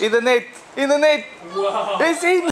In the net. In the net. Wow. It's in.